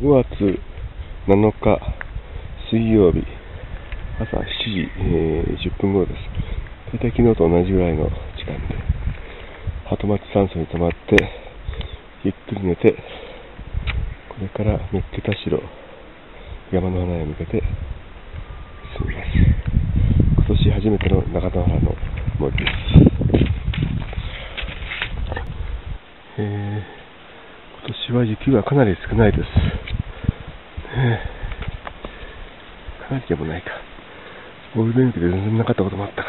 5月7日水曜日朝7時、えー、10分頃です。大体昨日と同じぐらいの時間で、鳩町山荘に泊まって、ゆっくり寝て、これから三桁城、山の花へ向けて進みます。今年初めての中野原の森です。えー、今年は雪がかなり少ないです。えー、かなりでもないか。ゴールデンウィークで全然なかったこともあったから、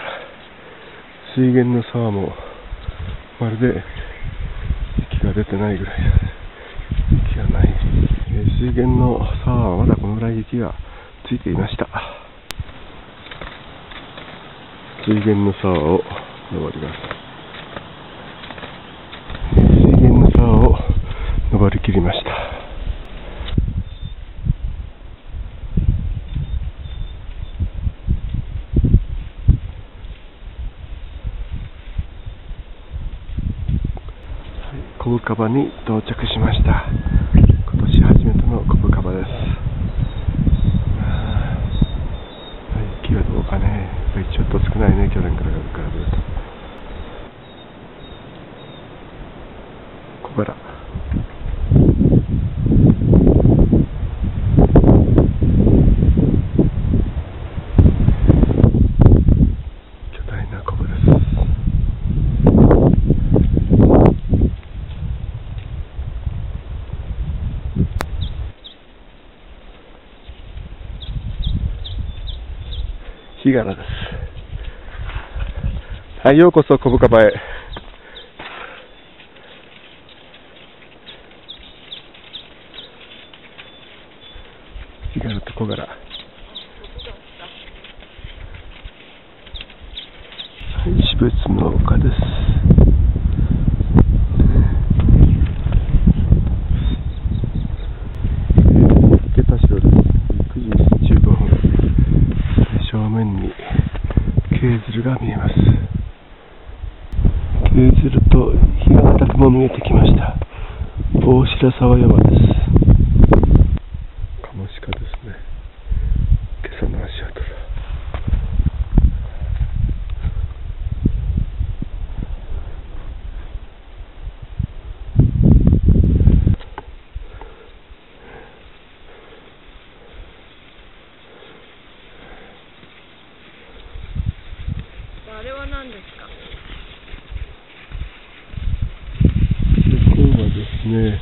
水源の沢もまるで雪が出てないぐらい雪がない。水源の沢はまだこのぐらい雪がついていました。水源の沢を登ります。水源の沢を登りきりました。ブカバに到着しました。今年初めてのコブカバです。雪はどうかね。ちょっと少ないね去年から比べると小原日柄です。はい、ようこそ小深場へ。日柄と小柄。はい、私物の丘です。が見えます。ずるずると日が当高くも見えてきました。大白沢山です。カモシカですね。今朝の足跡だ。何ですか？今日はですね、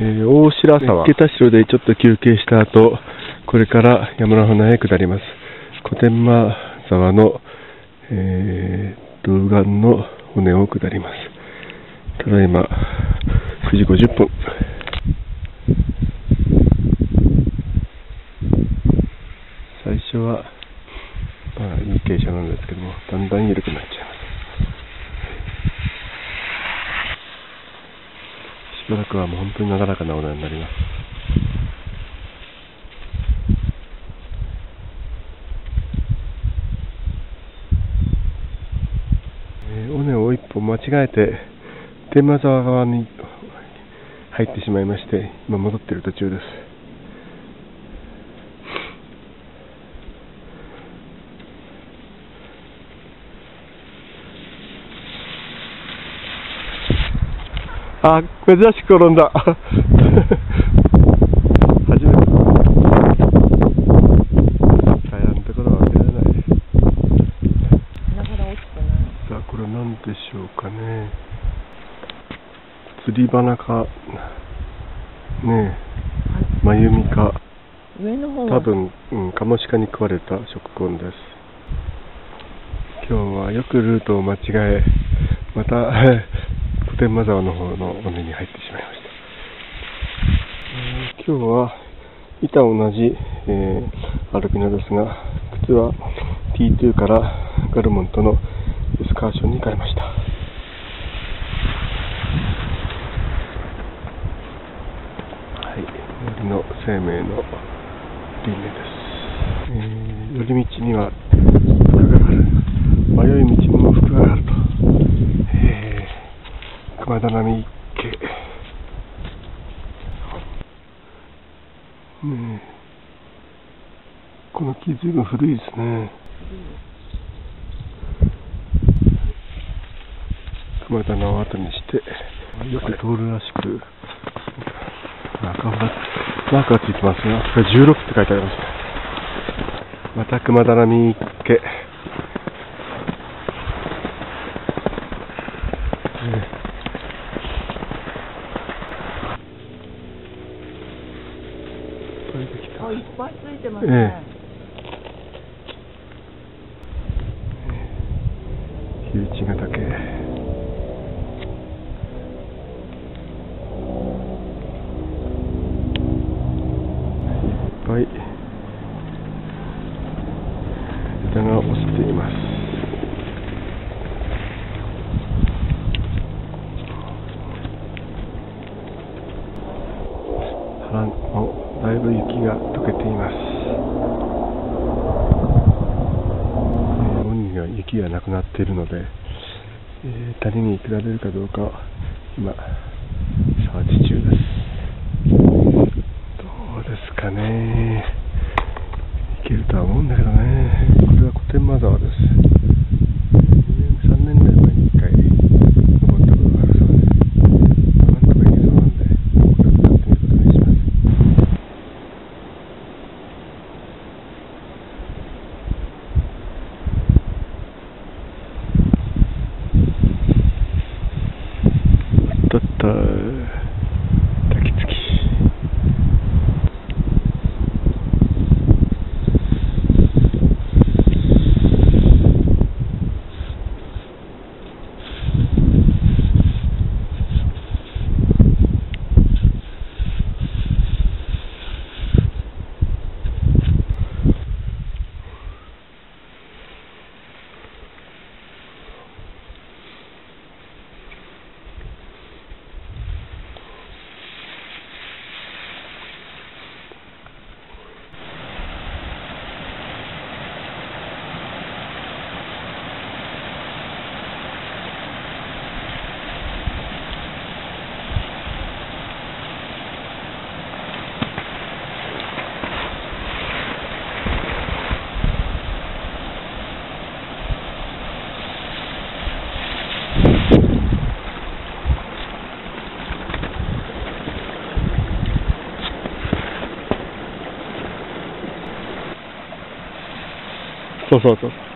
えー、大白沢、池田城でちょっと休憩した後、これから山の花へ下ります。小天満沢の、えー、動岸の尾根を下ります。ただいま、9時50分。最初はまあ、いい傾斜なんですけども、だんだん緩くなっちゃいます。しばらくはもう本当になだらかなお題になります。えー、尾根を一歩間違えて、天満沢側に入ってしまいまして、今戻っている途中です。あ、珍しく転んだ。初めて。あやんところは出られない。なかなか大きくない。さあ、これ何でしょうかね。釣り花か、ねえ、まゆみか。上の方多分、うん、カモシカに食われた食根です。今日はよくルートを間違え、また天満沢の方の尾根に入ってしまいました。えー、今日は板同じ、えー、アルピナですが、靴は T2 からガルモントのエスカーションに変えました。はい、森の生命の輪廻です。えー、寄り道には枝波池ねこの木ずいぶん古いですね。熊田を後にして。よく通るらしく。中村マークがついてますが、ね、16って書いてありますまた熊田棚に池あ、いっぱいついてますえね。火打ちヶ岳。いっぱい枝が落ちています腹もだいぶ雪が溶けていますえー門には雪がなくなっているので、えー谷に下れるかどうかを今、サーチ中です。どうですかね。いけるとは思うんだけどね。これは古典マザーです。3年ぐらい前に1回登ったことがあるそうで、なんとかいけそうなんで、これをやってみることにします。だった滝つきそうそうそう。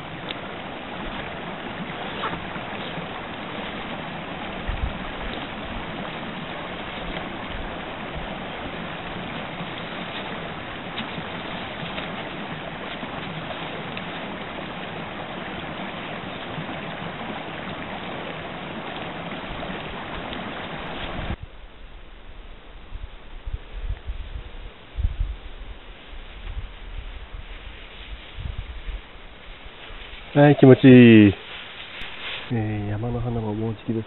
はい、気持ちいい。えー山の花ももうじきです。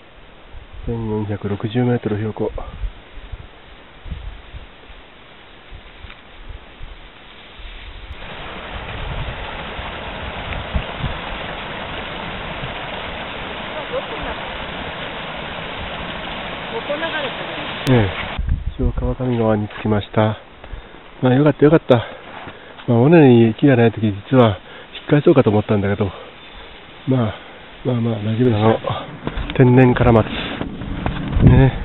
1460メートル標高。ええ、一応川上川に着きました。まあよかったよかった。まあ尾根に雪がないとき実は返そうかと思ったんだけど、まあ、まあまあ大丈夫なの。天然から待つ。ね